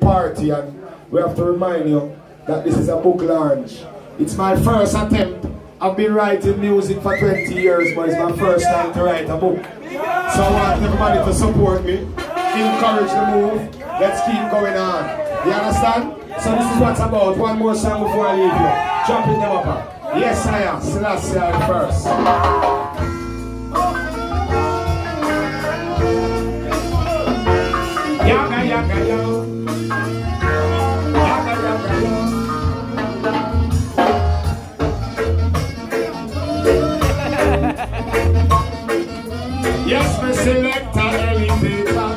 party and we have to remind you that this is a book launch. It's my first attempt. I've been writing music for 20 years, but it's my first time to write a book. So I want everybody to support me, encourage the move. Let's keep going on. You understand? So this is what's about. One more song before I leave you. Jumping them up. Yes, I am. Selassie first. Yes, me select an elevator.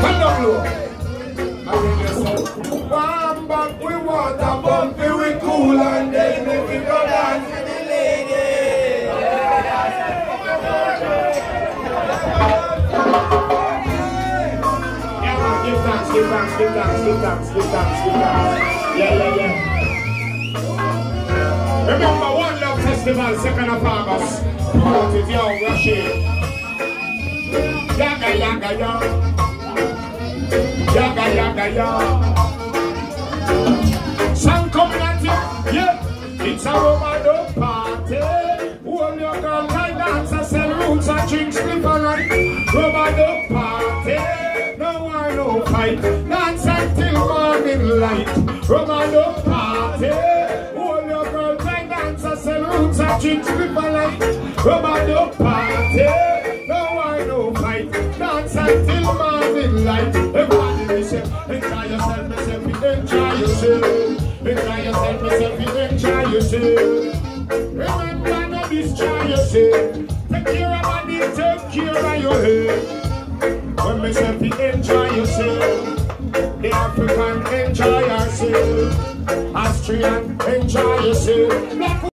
Turn down low. Warm back with water, bumpy we cool, and then we go dance with the ladies. Yeah, give thanks, give thanks, give thanks, give thanks, give thanks, give thanks. Festival, 2nd of August. Promote it, yo, Rashid. Yaga, yaga, yo. Yaga, yaga, yo. Sun coming at you, yeah. It's a Romano party. Hold your girl like dancer, sell roots and drink split all night. Romano party. No war, no fight. Roots and drink split all night. Romano party. No war, no fight. Dance until morning light. Everybody listen, enjoy yourself, myself, enjoy yourself. Enjoy yourself, myself, enjoy yourself. Remember, no destroy yourself. Take care of body, take care of your head. When say enjoy yourself, the African enjoy yourself, Austrian enjoy yourself.